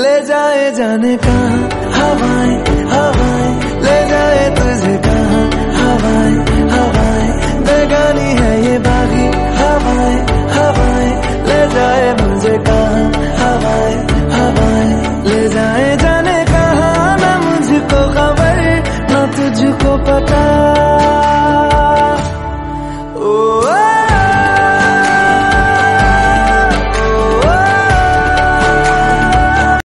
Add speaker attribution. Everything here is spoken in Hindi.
Speaker 1: ले जाए जाने कहा? हवाएँ हवाएँ, ले जाए तुझे कहा? हवाएँ हवाएँ, बेगानी है ये बागी हवाएँ हवाएँ, ले जाए मुझे कहा? हवाएँ हवाएँ, ले जाए जाने कहा? ना मुझको खबर, ना तुझको पता।